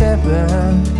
Take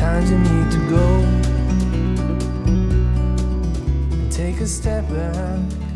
Sometimes you need to go. Take a step back